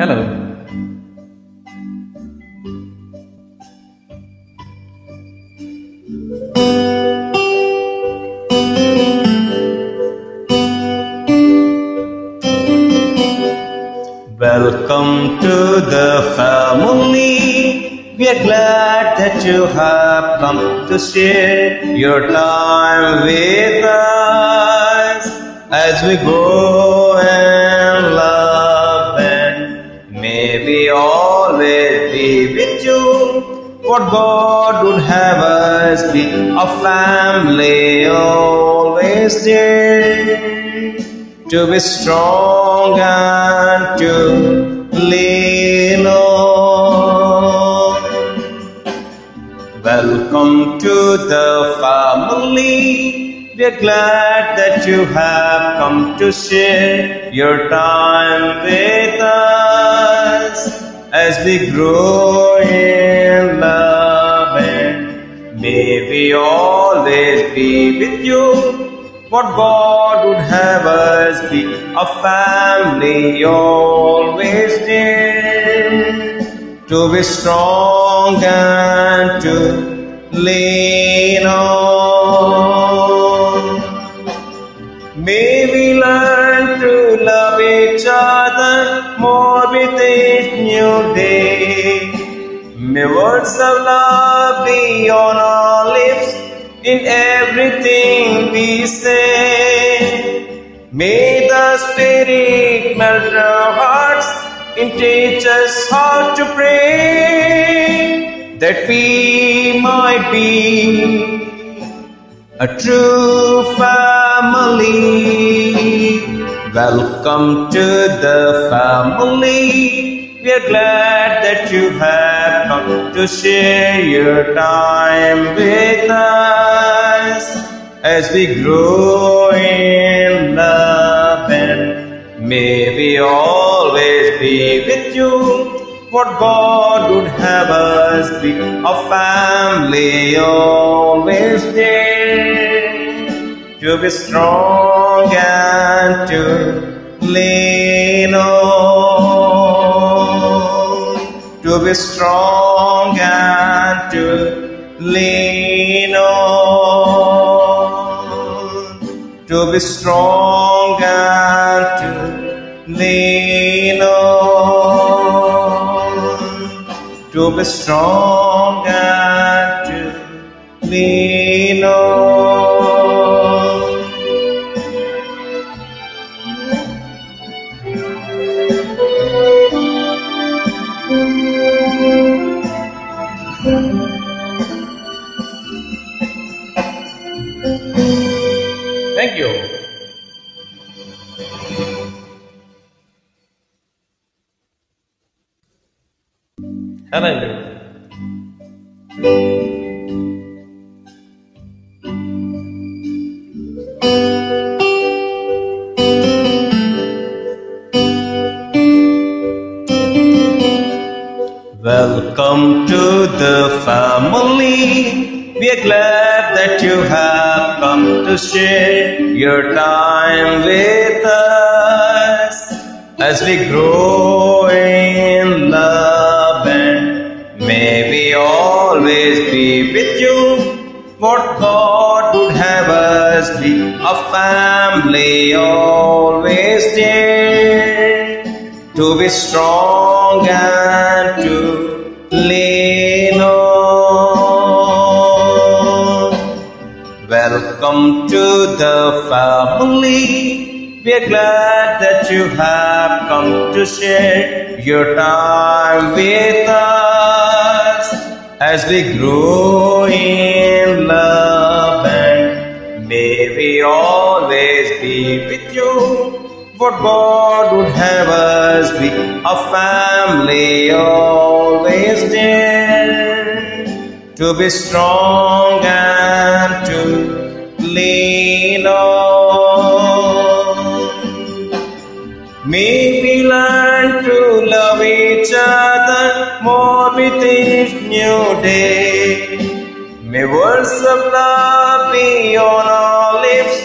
Hello. Welcome to the family. We are glad that you have come to share your time with us as we grow What God would have us be a family always dear to be strong and to lean on. Welcome to the family. We're glad that you have come to share your time with us as we grow in love and may we always be with you what God would have us be a family always dear to be strong and to lean on. Words of love be on our lips in everything we say. May the Spirit melt our hearts and teach us how to pray that we might be a true family. Welcome to the family. We are glad that you have come to share your time with us as we grow in love and may we always be with you. What God would have us be a family always there to be strong and to lean on, be strong and to lean on, to be strong and to lean on, to be strong and to lean on. Welcome to the family. We are glad that you have come to share your time with us as we grow in love with you. What God would have us be a family always dear to be strong and to lean on. Welcome to the family. We are glad that you have come to share your time with us as we grow in love and may we always be with you. What God would have us be a family always dear to be strong and to lean on. New day. May words of love be on our lips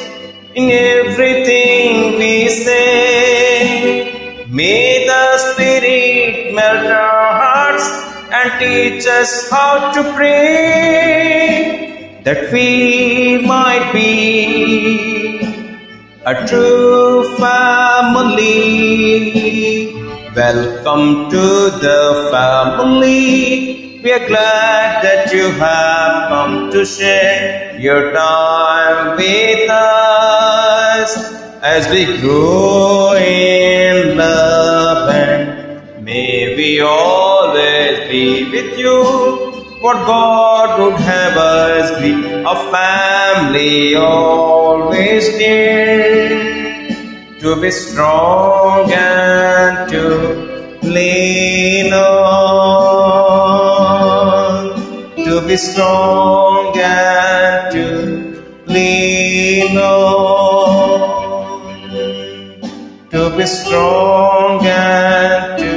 in everything we say. May the Spirit melt our hearts and teach us how to pray that we might be a true family. Welcome to the family. We are glad that you have come to share your time with us as we grow in love. And may we always be with you. What God would have us be a family always dear to be strong and to lean on, be strong and to lean on, to be strong and to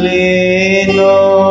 lean on.